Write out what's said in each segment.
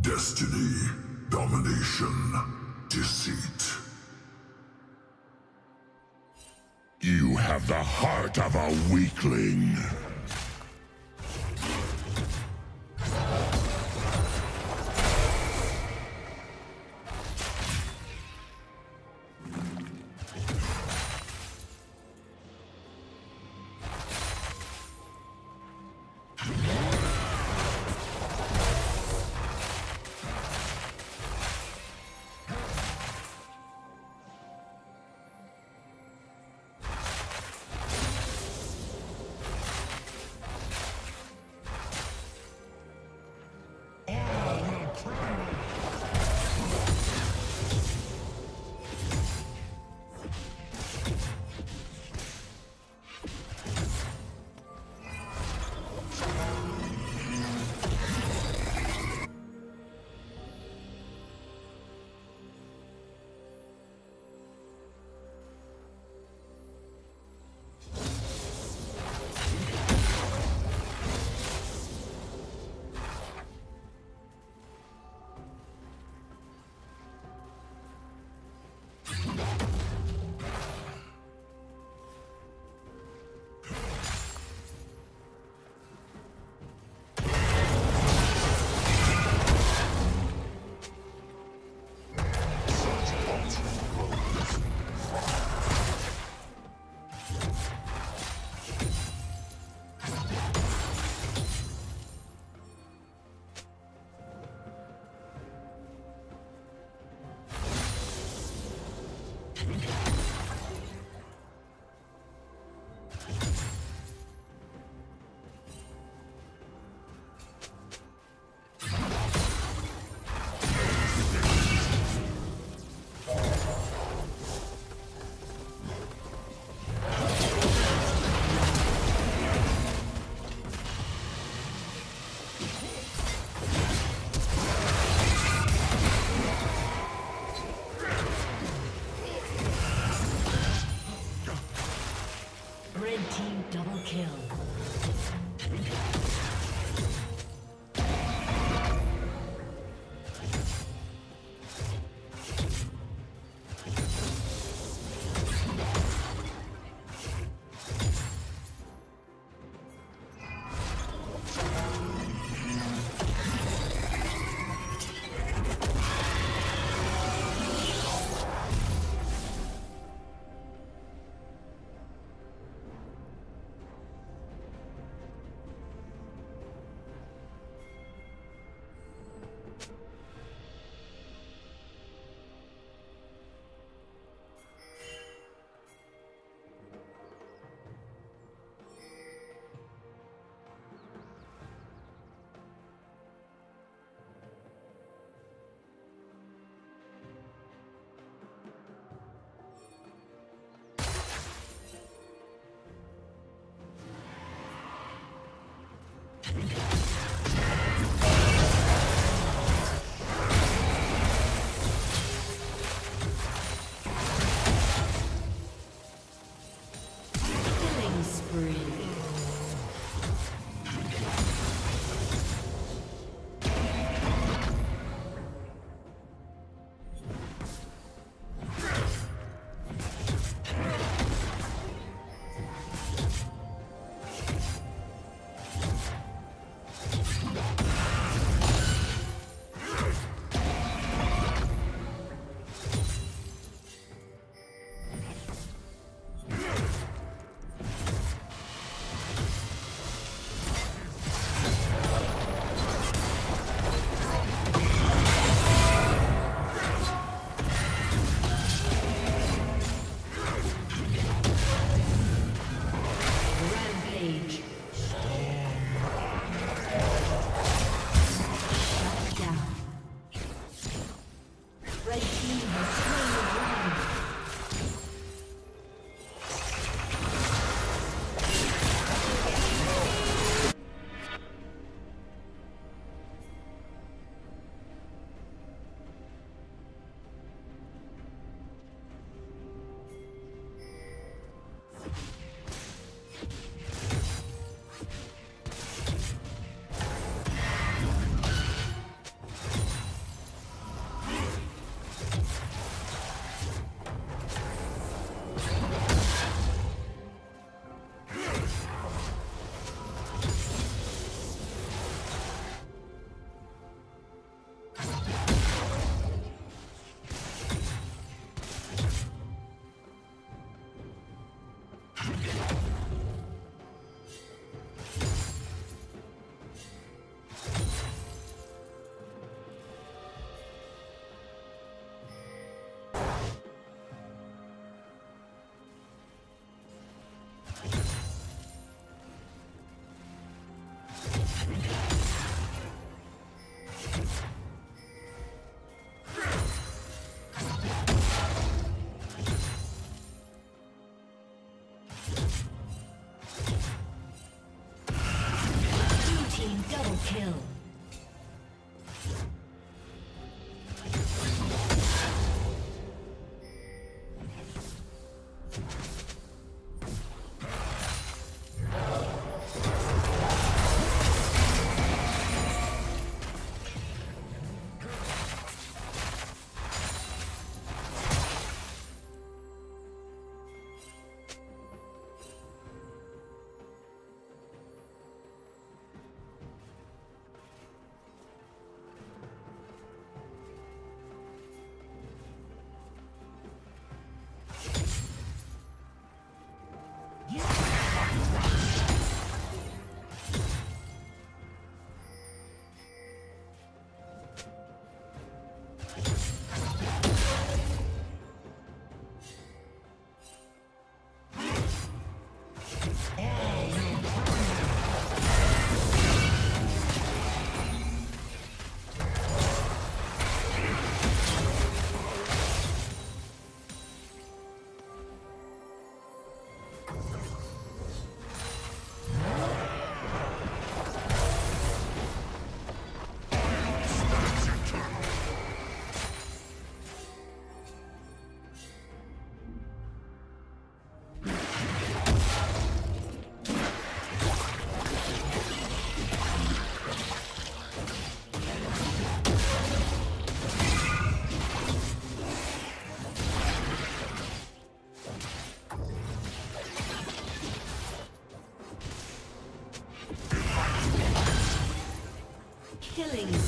Destiny, domination, deceit. You have the heart of a weakling.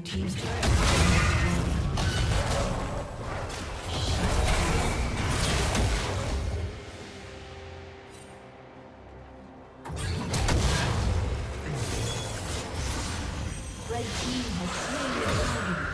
Blue team's turret. Red team has slain the dragon.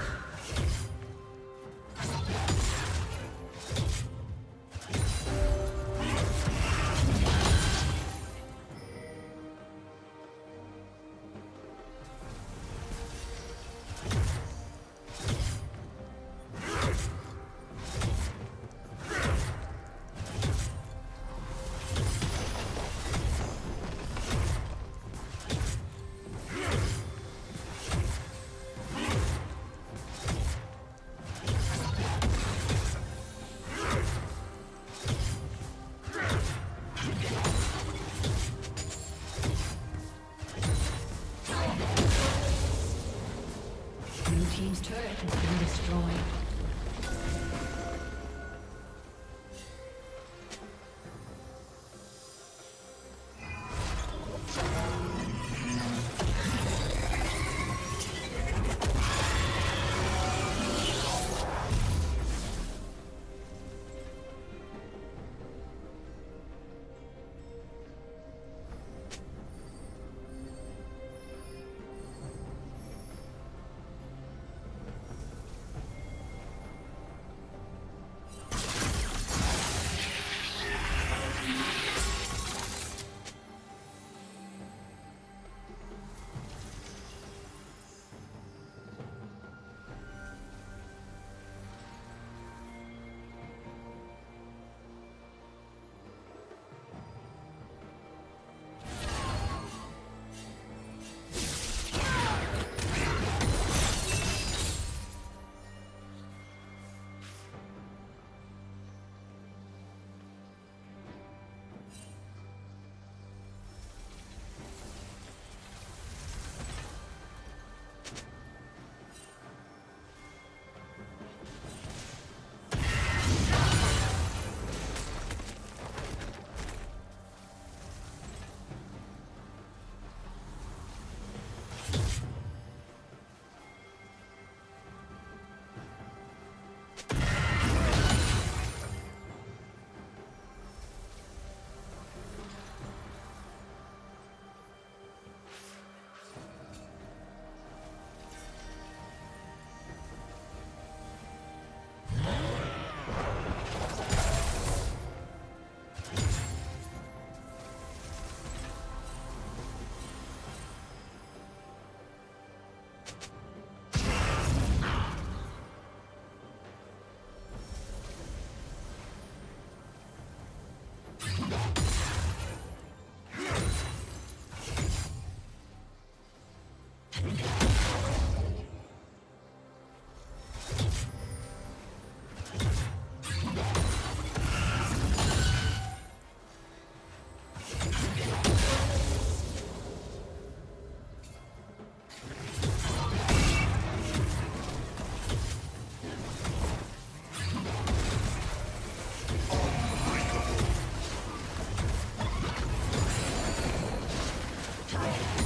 turret.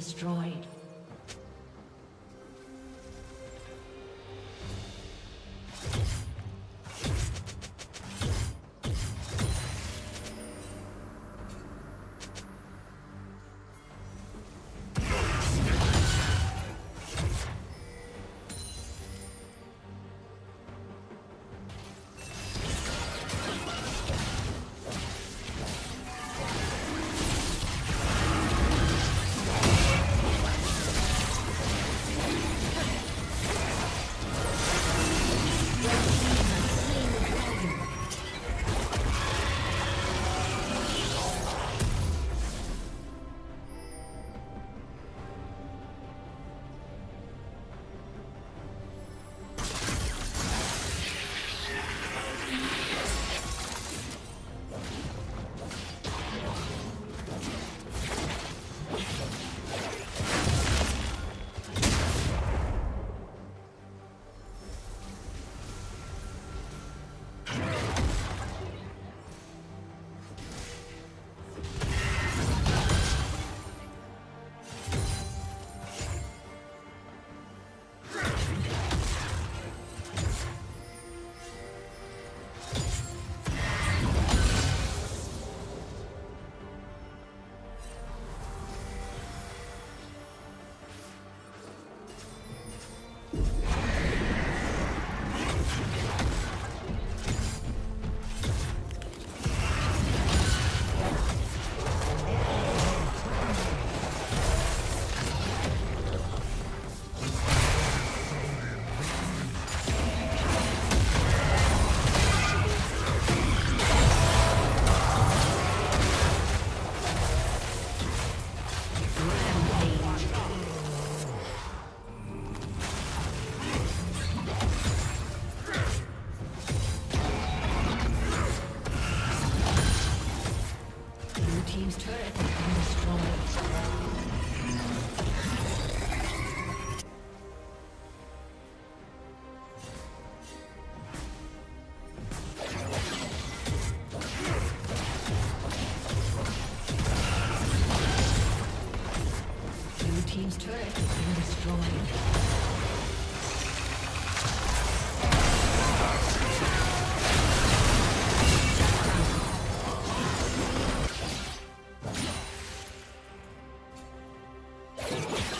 destroyed. you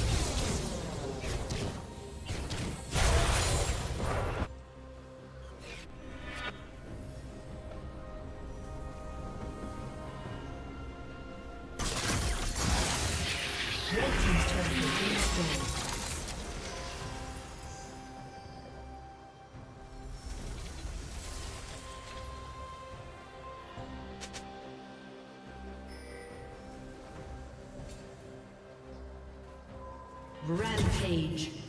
Rampage.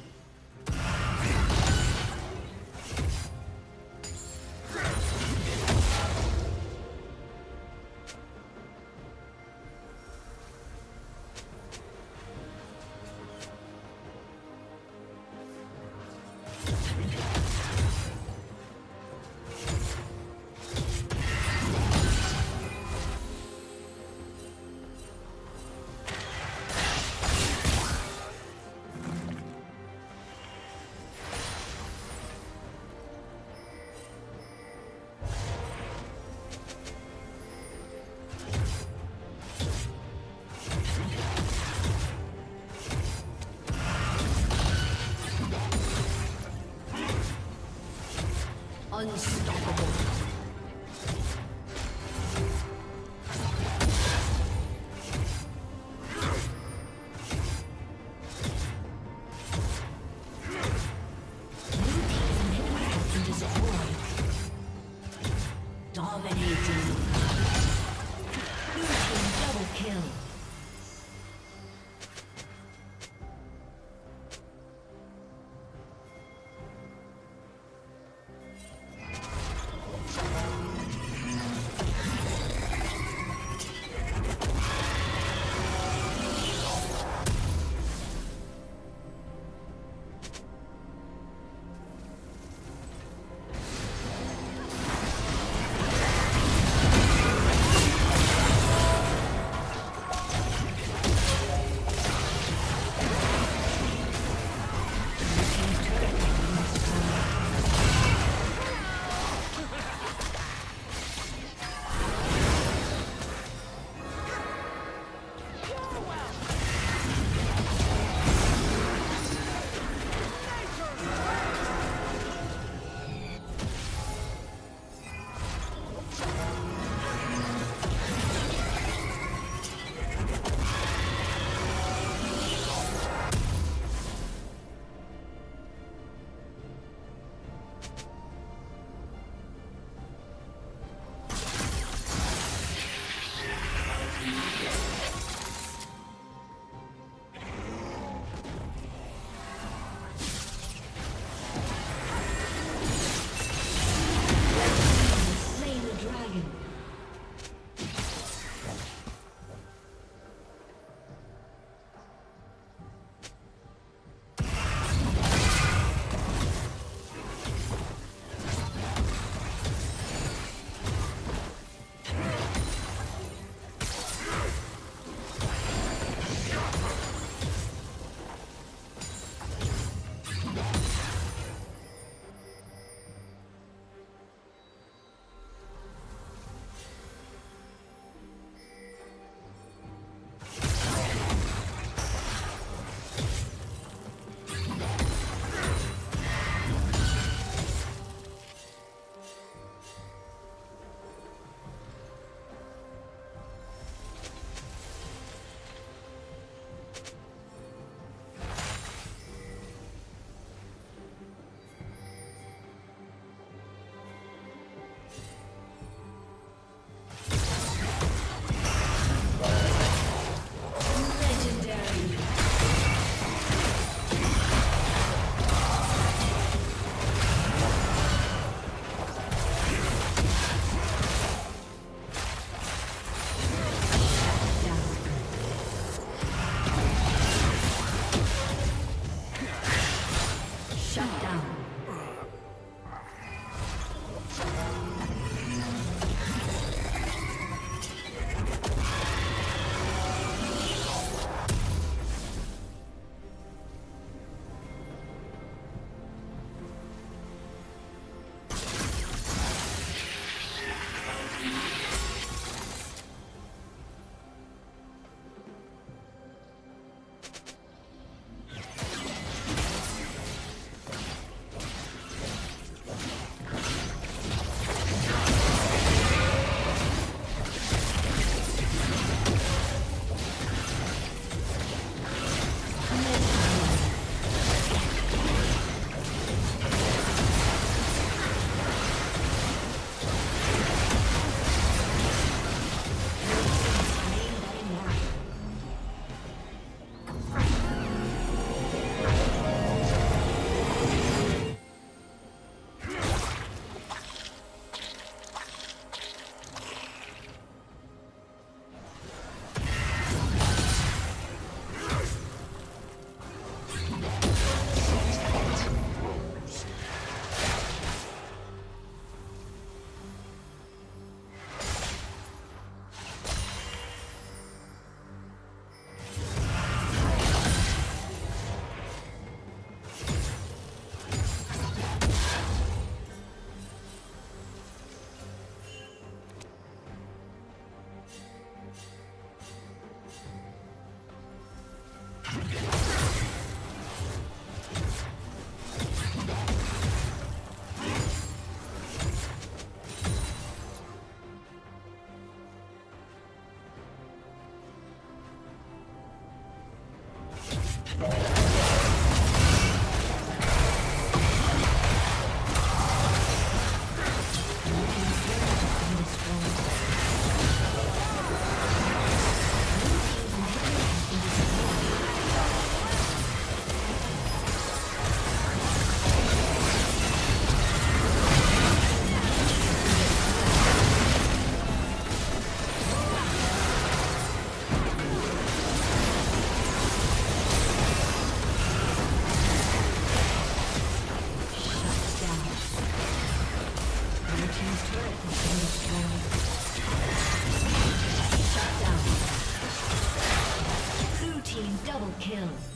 kill.